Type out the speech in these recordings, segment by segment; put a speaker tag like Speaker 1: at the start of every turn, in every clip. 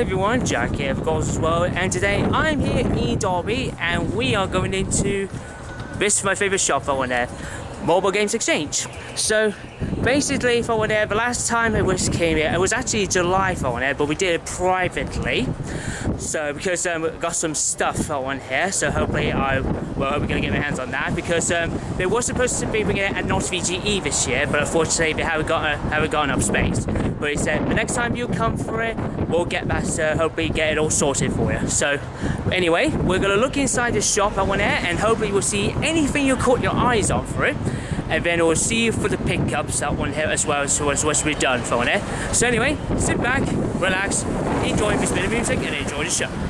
Speaker 1: everyone, Jack here for Goszo's World, and today I'm here in Derby and we are going into this is my favourite shop one there, Mobile Games Exchange. So basically for there, the last time I was came here, it was actually July for one there, but we did it privately. So because um, we got some stuff for one here, so hopefully I well we're gonna get my hands on that because um, they were supposed to be bringing it at Not VGE this year, but unfortunately they haven't got uh, haven't got enough space. But he said the next time you come for it, we'll get that uh, hopefully get it all sorted for you. So anyway, we're gonna look inside the shop at one there, and hopefully we'll see anything you caught your eyes on for it and then we'll see you for the pickups that one here as well as what's we've done for one here. So anyway, sit back, relax, enjoy this bit of music and enjoy the show.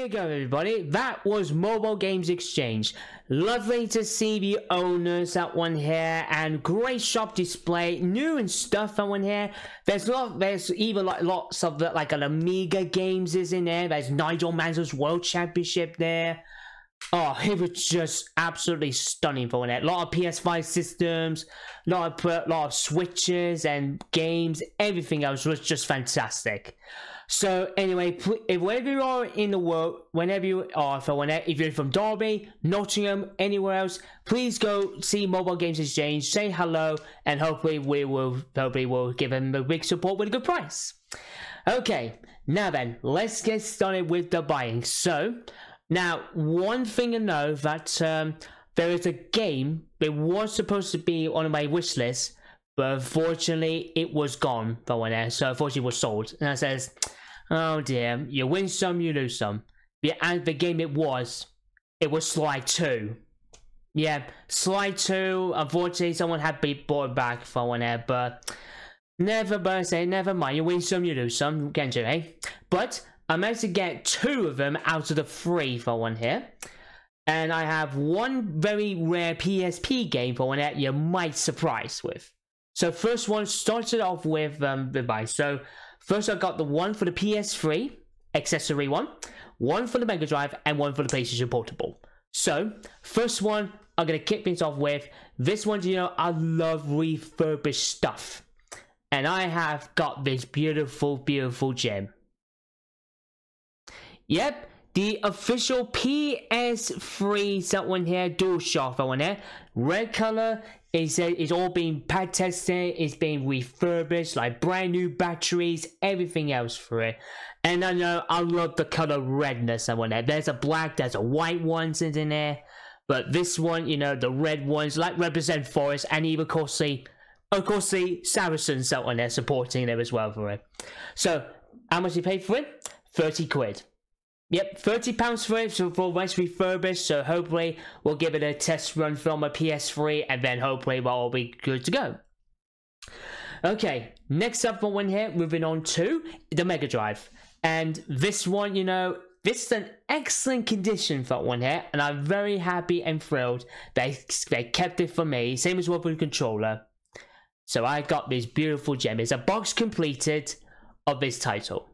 Speaker 1: There you go, everybody. That was Mobile Games Exchange. Lovely to see the owners that one here, and great shop display, new and stuff that one here. There's lot, there's even like lots of the, like an Amiga games is in there. There's Nigel Mansell's World Championship there. Oh, it was just absolutely stunning for that. A lot of PS5 systems, a lot of, lot of switches and games, everything else was just fantastic. So anyway, if wherever you are in the world, whenever you are, whenever, if you're from Derby, Nottingham, anywhere else, please go see Mobile Games Exchange, say hello, and hopefully we will hopefully will give them a big support with a good price. Okay, now then, let's get started with the buying. So now, one thing to know that um, there is a game that was supposed to be on my wish list, but unfortunately it was gone for one there, so unfortunately it was sold. And I says, Oh dear, you win some, you lose some. Yeah, and the game it was, it was Sly 2. Yeah, Sly 2, unfortunately someone had been bought back for one there, but never but say never mind, you win some, you lose some, can't you, eh? But I managed to get two of them out of the three for one here. And I have one very rare PSP game for one that you might surprise with. So first one started off with um, the buy. So First, I got the one for the PS3 accessory one, one for the Mega Drive, and one for the PlayStation Portable. So, first one, I'm gonna kick things off with this one. You know, I love refurbished stuff, and I have got this beautiful, beautiful gem. Yep, the official PS3 that one here, DualShock that one here, red color it's, it's all been pad tested, it's been refurbished, like brand new batteries, everything else for it. And I know I love the color redness I want that. There's a black, there's a white ones in there. But this one, you know, the red ones like represent Forest and even of course the of course the Saracens that one there supporting them as well for it. So how much you paid for it? 30 quid. Yep, thirty pounds for it so for once refurbished. So hopefully we'll give it a test run from a PS3, and then hopefully we'll all be good to go. Okay, next up for one here, moving on to the Mega Drive, and this one, you know, this is an excellent condition for one here, and I'm very happy and thrilled they they kept it for me. Same as well with controller. So I got this beautiful gem. It's a box completed of this title.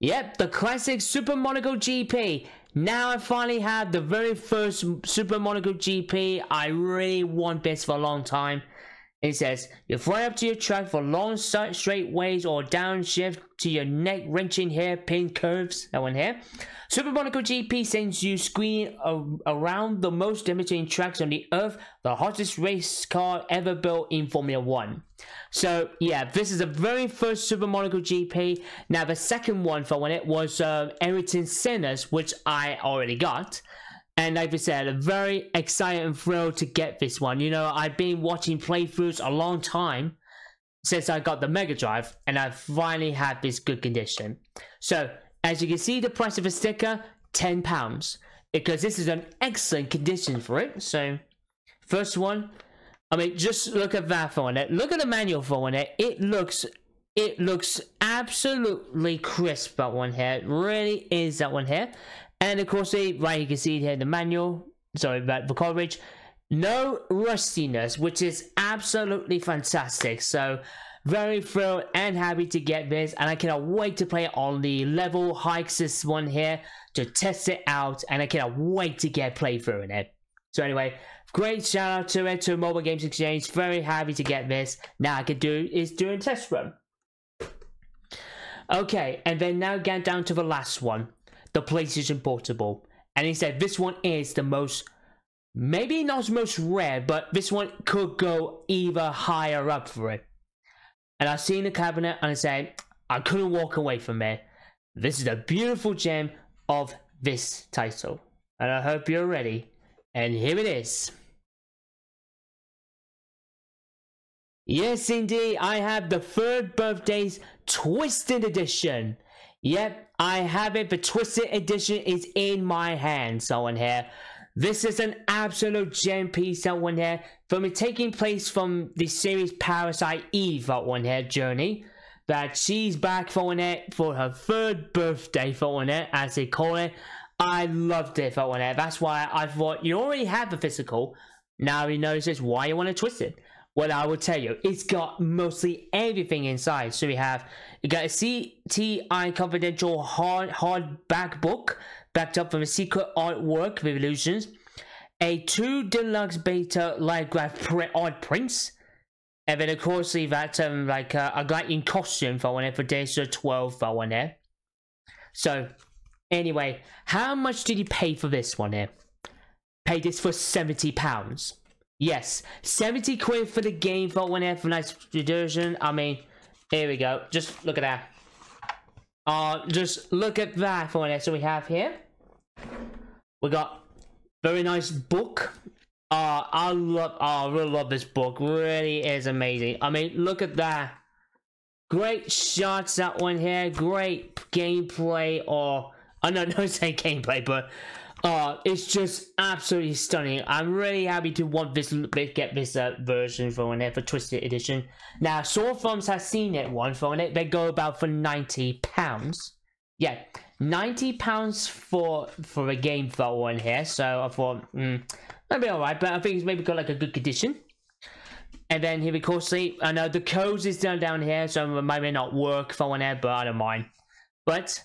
Speaker 1: Yep, the classic Super Monaco GP. Now I finally have the very first Super Monaco GP. I really want this for a long time. It says, you fly up to your track for long straight ways or downshift to your neck wrenching hairpin curves. That one here. Super Monaco GP sends you screening around the most demonstrating tracks on the earth, the hottest race car ever built in Formula 1. So, yeah, this is the very first Super Monaco GP. Now, the second one for when it was uh, Ayrton Senna's, which I already got. And like I said, I'm very excited and thrilled to get this one. You know, I've been watching playthroughs a long time since I got the Mega Drive, and I finally had this good condition. So, as you can see, the price of a sticker, £10. Because this is an excellent condition for it. So, first one, I mean, just look at that phone. It. Look at the manual phone. It. It looks, it looks absolutely crisp. That one here, it really is that one here. And of course, right, you can see here in the manual. Sorry, about the coverage. No rustiness, which is absolutely fantastic. So, very thrilled and happy to get this and I cannot wait to play on the level hikes this one here to test it out and I cannot wait to get playthrough in it. So anyway, great shout out to it to Mobile Games Exchange. Very happy to get this. Now I can do is do a test run. Okay, and then now get down to the last one, the PlayStation Portable. And he said this one is the most, maybe not the most rare, but this one could go even higher up for it. And I seen the cabinet and I said, I couldn't walk away from it. This is a beautiful gem of this title. And I hope you're ready. And here it is. Yes, indeed, I have the third birthday's Twisted Edition. Yep, I have it. The Twisted Edition is in my hand, someone here. This is an absolute gem piece, that one here. From taking place from the series Parasite Eve, that one here, Journey. that she's back for it for her third birthday for it, as they call it. I loved it for it. That's why I thought you already have the physical. Now you notice why you want to twist it. Well, I will tell you, it's got mostly everything inside. So we have you got a CTI confidential hard hardback book backed up from a secret artwork revolutions, a two deluxe beta litograph print art prints, and then of course we've got um, like uh, a lightning costume for one there for days 12 for one there. So anyway, how much did you pay for this one here? Paid this for 70 pounds. Yes, 70 quid for the game for one there for nice version. I mean, here we go. Just look at that. Uh, just look at that for there. So we have here. We got very nice book uh, I love, oh, I really love this book. Really is amazing. I mean, look at that. Great shots, that one here. Great gameplay, or, I know, don't say gameplay, but, uh, it's just absolutely stunning. I'm really happy to want this, get this uh, version for one for Twisted Edition. Now, Sword Farms has seen it one for it. They go about for 90 pounds. Yeah, 90 pounds for for a game for one here. So I thought, mm, That'd be alright, but I think it's maybe got like a good condition. And then here we go, see, I know the codes is down down here, so it might not work for one there, but I don't mind. But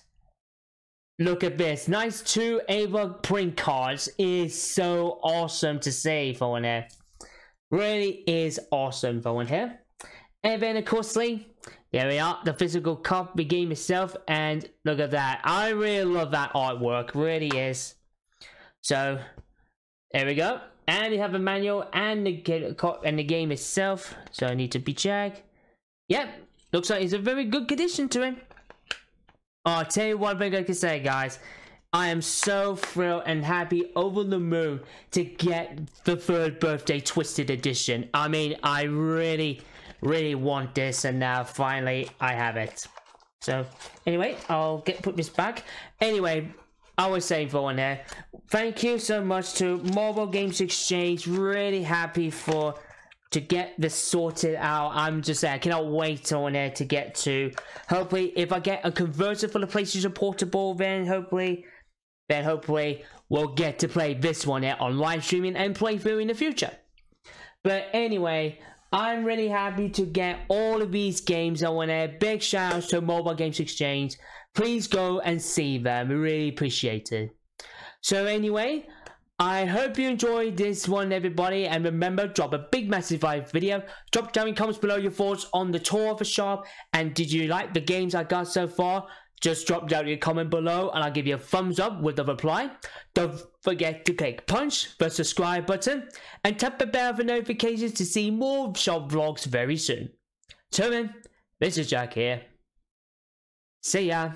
Speaker 1: look at this, nice two Ava print cards is so awesome to see for one there. Really is awesome for one here. And then of course, Lee, there we are, the physical copy game itself, and look at that. I really love that artwork, really is. So there we go. And you have a manual and the, and the game itself. So I need to be checked. Yep. Looks like it's a very good condition to it. Oh, I'll tell you one thing I can say, guys. I am so thrilled and happy over the moon to get the third birthday Twisted Edition. I mean, I really, really want this, and now finally I have it. So, anyway, I'll get put this back. Anyway, I was saying for one there. Thank you so much to Mobile Games Exchange. Really happy for to get this sorted out. I'm just saying, I cannot wait on there to get to. Hopefully, if I get a converter for the PlayStation Portable, then hopefully, then hopefully we'll get to play this one here on live streaming and playthrough in the future. But anyway, I'm really happy to get all of these games on there. Big shout out to Mobile Games Exchange please go and see them. We really appreciate it. So anyway, I hope you enjoyed this one, everybody. And remember, drop a big, massive like video. Drop down in comments below your thoughts on the tour of the shop. And did you like the games I got so far? Just drop down your comment below and I'll give you a thumbs up with a reply. Don't forget to click punch the subscribe button and tap the bell for notifications to see more shop vlogs very soon. So then, this is Jack here. See ya.